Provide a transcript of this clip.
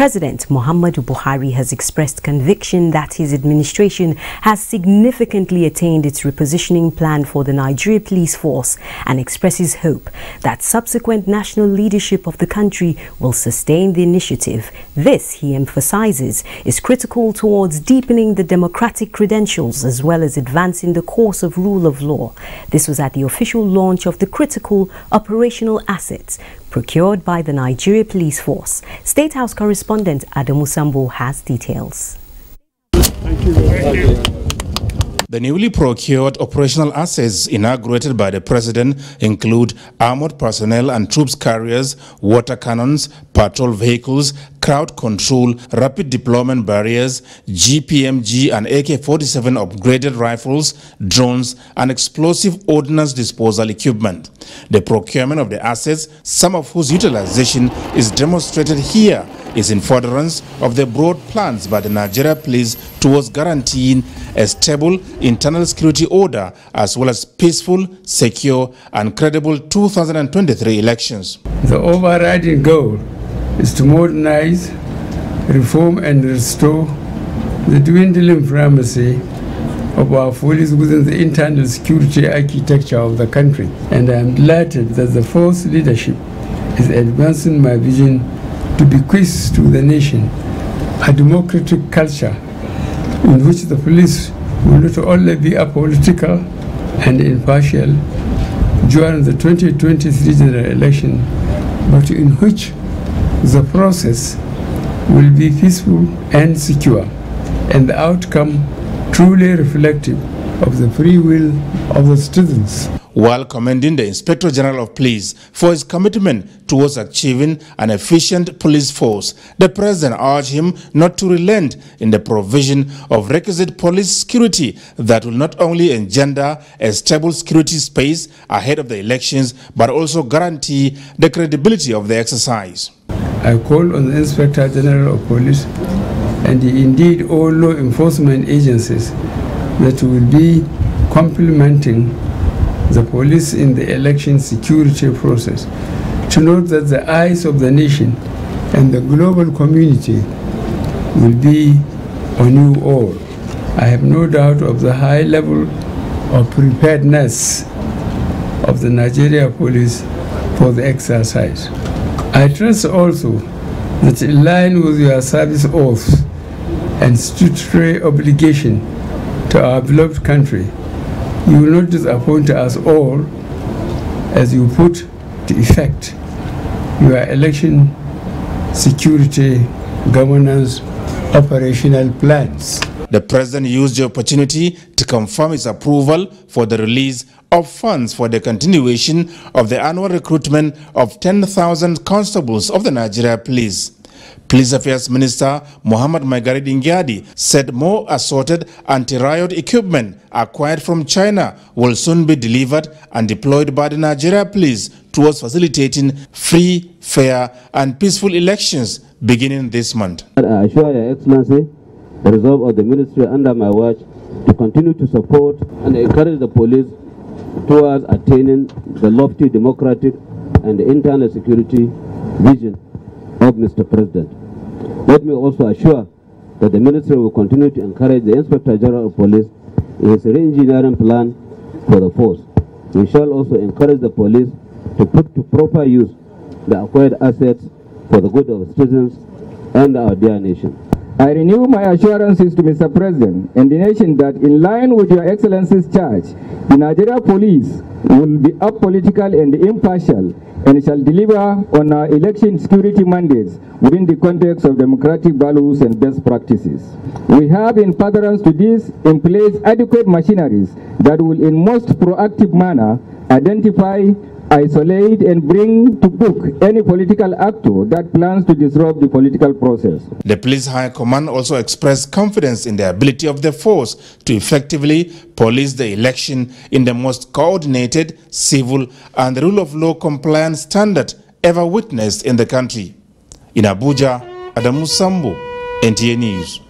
President Muhammadu Buhari has expressed conviction that his administration has significantly attained its repositioning plan for the Nigeria Police Force and expresses hope that subsequent national leadership of the country will sustain the initiative. This, he emphasizes, is critical towards deepening the democratic credentials as well as advancing the course of rule of law. This was at the official launch of the critical operational assets procured by the Nigeria Police Force. State House correspondent Adamu Sambo has details. Thank you. Thank you. The newly procured operational assets inaugurated by the president include armored personnel and troops carriers, water cannons, patrol vehicles, crowd control, rapid deployment barriers, GPMG and AK-47 upgraded rifles, drones, and explosive ordnance disposal equipment. The procurement of the assets, some of whose utilization is demonstrated here, is in furtherance of the broad plans by the Nigeria police towards guaranteeing a stable internal security order as well as peaceful, secure and credible 2023 elections. The overriding goal is to modernize, reform and restore the dwindling primacy of our police within the internal security architecture of the country. And I am delighted that the force leadership is advancing my vision to bequeath to the nation a democratic culture in which the police will not only be apolitical and impartial during the 2023 general election, but in which the process will be peaceful and secure, and the outcome truly reflective of the free will of the students while commending the Inspector General of Police for his commitment towards achieving an efficient police force. The President urged him not to relent in the provision of requisite police security that will not only engender a stable security space ahead of the elections, but also guarantee the credibility of the exercise. I call on the Inspector General of Police and indeed all law enforcement agencies that will be complementing the police in the election security process to note that the eyes of the nation and the global community will be on you all. I have no doubt of the high level of preparedness of the Nigeria police for the exercise. I trust also that in line with your service oath and statutory obligation to our beloved country, you will not disappoint us all as you put to effect your election security governance operational plans. The president used the opportunity to confirm his approval for the release of funds for the continuation of the annual recruitment of 10,000 constables of the Nigeria Police. Police Affairs Minister Muhammad Maigari Dingyadi said more assorted anti-riot equipment acquired from China will soon be delivered and deployed by the Nigeria Police towards facilitating free, fair and peaceful elections beginning this month. I assure Your Excellency the resolve of the Ministry under my watch to continue to support and encourage the police towards attaining the lofty democratic and internal security vision of Mr. President. Let me also assure that the Ministry will continue to encourage the Inspector General of Police in his re-engineering plan for the force. We shall also encourage the police to put to proper use the acquired assets for the good of citizens and our dear nation. I renew my assurances to Mr. President and the nation that in line with your Excellency's charge, the Nigeria Police will be apolitical and impartial and shall deliver on our election security mandates within the context of democratic values and best practices. We have in furtherance to this in place adequate machineries that will in most proactive manner identify isolate and bring to book any political actor that plans to disrupt the political process. The police high command also expressed confidence in the ability of the force to effectively police the election in the most coordinated, civil and rule of law compliant standard ever witnessed in the country. In Abuja, Adamu Sambo, NTA News.